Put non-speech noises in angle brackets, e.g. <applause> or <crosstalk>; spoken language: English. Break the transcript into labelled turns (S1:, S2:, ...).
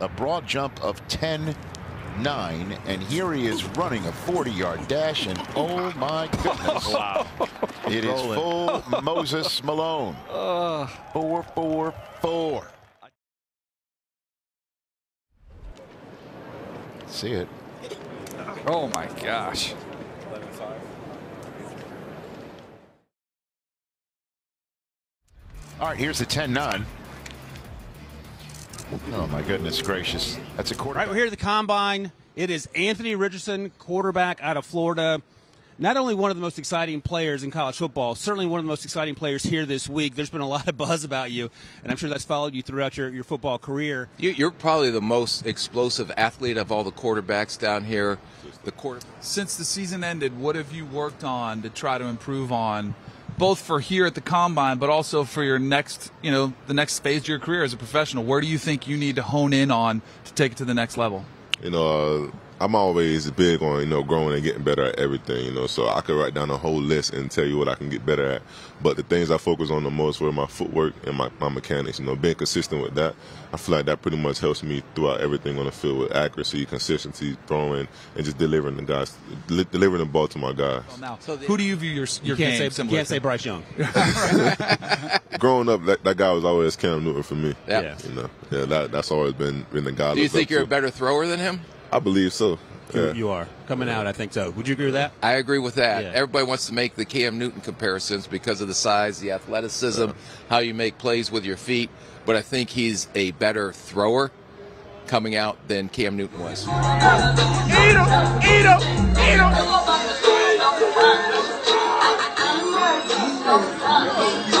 S1: A broad jump of 10 9, and here he is running a 40 yard dash, and oh my goodness. <laughs>
S2: Wow.
S1: It is full <laughs> Moses Malone.
S2: Uh,
S1: 4 4 4. See it.
S2: oh my gosh.
S1: All right, here's the 10 9. Oh my goodness gracious. That's a quarter.
S3: Right, we're here at the combine. It is Anthony Richardson, quarterback out of Florida. Not only one of the most exciting players in college football, certainly one of the most exciting players here this week. There's been a lot of buzz about you, and I'm sure that's followed you throughout your, your football career.
S4: You, you're probably the most explosive athlete of all the quarterbacks down here. The quarter.
S5: Since the season ended, what have you worked on to try to improve on, both for here at the combine, but also for your next, you know, the next phase of your career as a professional? Where do you think you need to hone in on to take it to the next level?
S6: You know, uh, I'm always big on you know growing and getting better at everything. You know, so I could write down a whole list and tell you what I can get better at. But the things I focus on the most were my footwork and my, my mechanics. You know, being consistent with that, I feel like that pretty much helps me throughout everything on the field with accuracy, consistency, throwing, and just delivering the guys, li- delivering the ball to my guys.
S5: Well, now,
S4: So the-
S5: who do you view your your
S3: You can't
S5: game
S3: say, you can't say Bryce Young. <laughs> <laughs>
S6: Growing up, that, that guy was always Cam Newton for me.
S4: Yeah.
S3: Yeah.
S6: You know, yeah, that, that's always been been the guy. I
S4: Do you think you're a better thrower than him?
S6: I believe so. Yeah.
S3: You are coming out. I think so. Would you agree with that?
S4: I agree with that.
S3: Yeah.
S4: Everybody wants to make the Cam Newton comparisons because of the size, the athleticism, how you make plays with your feet. But I think he's a better thrower coming out than Cam Newton was.
S7: Eat him! Eat him! Eat him!